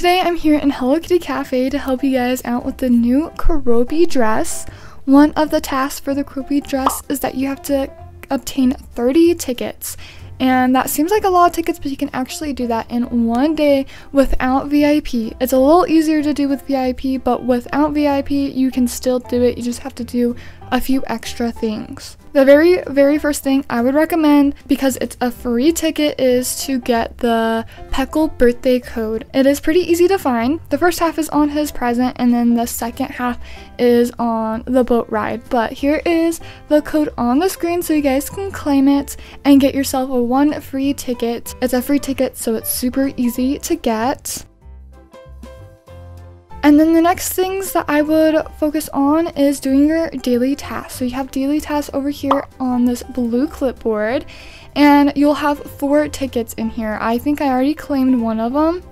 Today I'm here in Hello Kitty Cafe to help you guys out with the new Keroppi dress. One of the tasks for the Keroppi dress is that you have to obtain 30 tickets. And that seems like a lot of tickets, but you can actually do that in one day without VIP. It's a little easier to do with VIP, but without VIP, you can still do it. You just have to do a few extra things. The very, very first thing I would recommend, because it's a free ticket, is to get the Pekkle birthday code. It is pretty easy to find. The first half is on his present, and then the second half is on the boat ride. But here is the code on the screen so you guys can claim it and get yourself a one free ticket. It's a free ticket, so it's super easy to get. And then the next things that I would focus on is doing your daily tasks. So you have daily tasks over here on this blue clipboard and you'll have four tickets in here. I think I already claimed one of them,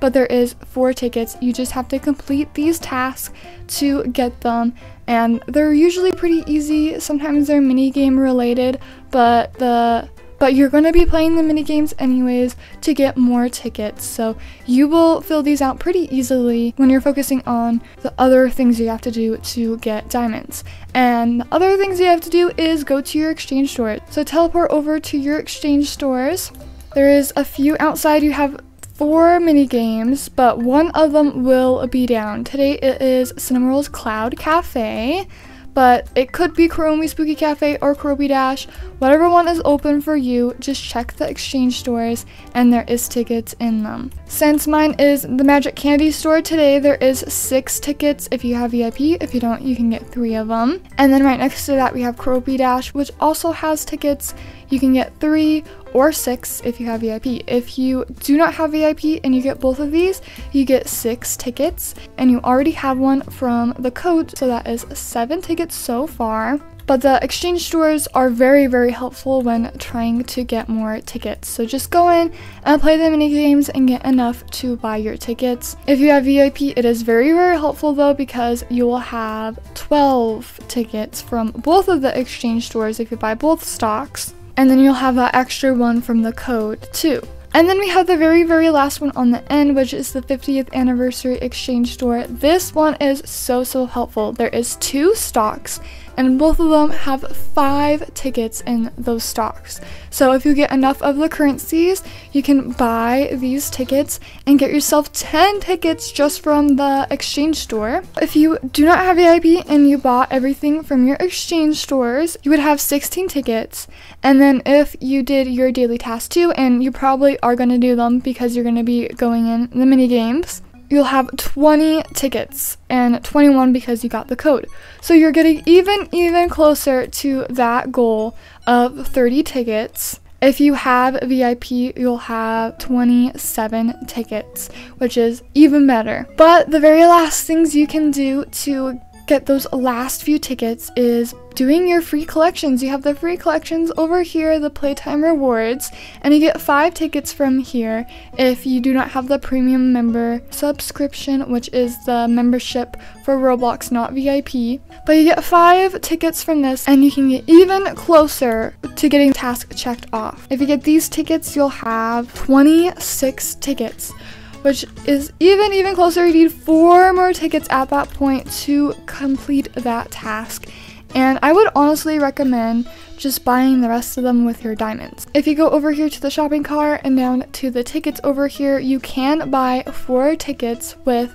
but there is four tickets. You just have to complete these tasks to get them and they're usually pretty easy. Sometimes they're mini game related, but the but you're going to be playing the mini games anyways to get more tickets. So you will fill these out pretty easily when you're focusing on the other things you have to do to get diamonds. And the other things you have to do is go to your exchange store. So teleport over to your exchange stores. There is a few outside. You have four mini games, but one of them will be down. Today it is Cinnamoroll's Cloud Cafe but it could be Kuromi Spooky Cafe or Keroppi Dash. Whatever one is open for you, just check the exchange stores and there is tickets in them. Since mine is the Magic Candy store today, there is six tickets if you have VIP. If you don't, you can get three of them. And then right next to that, we have Keroppi Dash, which also has tickets. You can get three or six if you have VIP. If you do not have VIP and you get both of these, you get six tickets and you already have one from the code. So that is seven tickets so far. But the exchange stores are very, very helpful when trying to get more tickets. So just go in and play the mini games and get enough to buy your tickets. If you have VIP, it is very, very helpful though because you will have 12 tickets from both of the exchange stores if you buy both stocks. And then you'll have that extra one from the code too. And then we have the very, very last one on the end, which is the 50th anniversary exchange store. This one is so, so helpful. There is two stocks and both of them have five tickets in those stocks. So if you get enough of the currencies, you can buy these tickets and get yourself 10 tickets just from the exchange store. If you do not have VIP and you bought everything from your exchange stores, you would have 16 tickets. And then if you did your daily task too, and you probably are going to do them because you're going to be going in the mini games, you'll have 20 tickets and 21 because you got the code. So you're getting even even closer to that goal of 30 tickets. If you have VIP, you'll have 27 tickets, which is even better. But the very last things you can do to get those last few tickets is doing your free collections. You have the free collections over here, the Playtime Rewards, and you get five tickets from here if you do not have the premium member subscription, which is the membership for Roblox, not VIP. But you get five tickets from this, and you can get even closer to getting task checked off. If you get these tickets, you'll have 26 tickets which is even even closer. You need four more tickets at that point to complete that task. And I would honestly recommend just buying the rest of them with your diamonds. If you go over here to the shopping cart and down to the tickets over here, you can buy four tickets with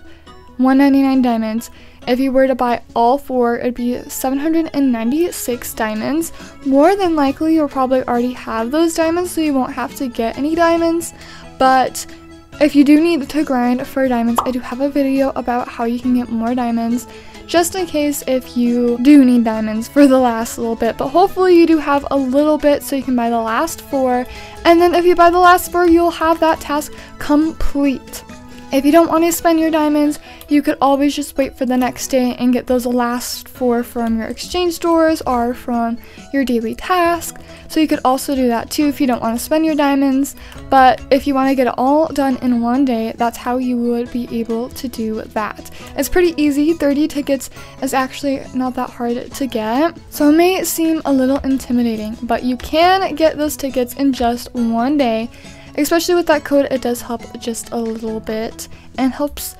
199 diamonds. If you were to buy all four, it'd be 796 diamonds. More than likely, you'll probably already have those diamonds, so you won't have to get any diamonds. But if you do need to grind for diamonds, I do have a video about how you can get more diamonds just in case if you do need diamonds for the last little bit. But hopefully you do have a little bit so you can buy the last four. And then if you buy the last four, you'll have that task complete. If you don't want to spend your diamonds, you could always just wait for the next day and get those last four from your exchange stores or from your daily task. So you could also do that too if you don't want to spend your diamonds. But if you want to get it all done in one day, that's how you would be able to do that. It's pretty easy. 30 tickets is actually not that hard to get. So it may seem a little intimidating, but you can get those tickets in just one day especially with that code, it does help just a little bit and helps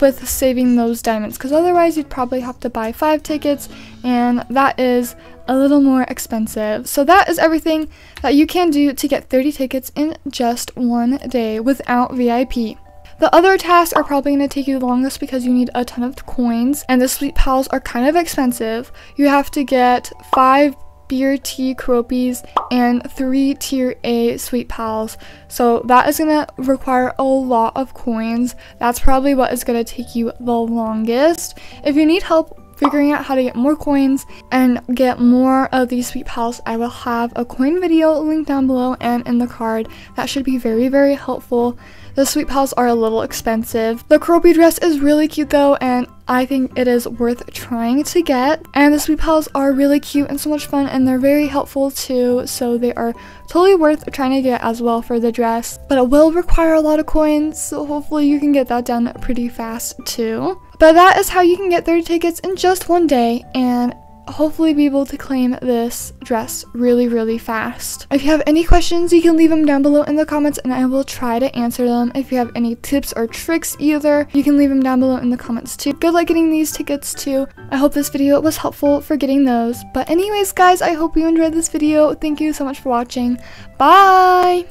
with saving those diamonds because otherwise you'd probably have to buy five tickets and that is a little more expensive. So that is everything that you can do to get 30 tickets in just one day without VIP. The other tasks are probably going to take you the longest because you need a ton of coins and the sweet pals are kind of expensive. You have to get 5 beer tea croakies and 3 tier A sweet pals. So that is going to require a lot of coins. That's probably what is going to take you the longest. If you need help figuring out how to get more coins and get more of these sweet pals, I will have a coin video linked down below and in the card. That should be very, very helpful. The sweet pals are a little expensive. The Keroppi dress is really cute though and I think it is worth trying to get. And the sweet pals are really cute and so much fun and they're very helpful too. So they are totally worth trying to get as well for the dress. But it will require a lot of coins so hopefully you can get that done pretty fast too. But that is how you can get 30 tickets in just one day and hopefully be able to claim this dress really, really fast. If you have any questions, you can leave them down below in the comments and I will try to answer them. If you have any tips or tricks either, you can leave them down below in the comments too. Good luck getting these tickets too. I hope this video was helpful for getting those. But anyways, guys, I hope you enjoyed this video. Thank you so much for watching. Bye!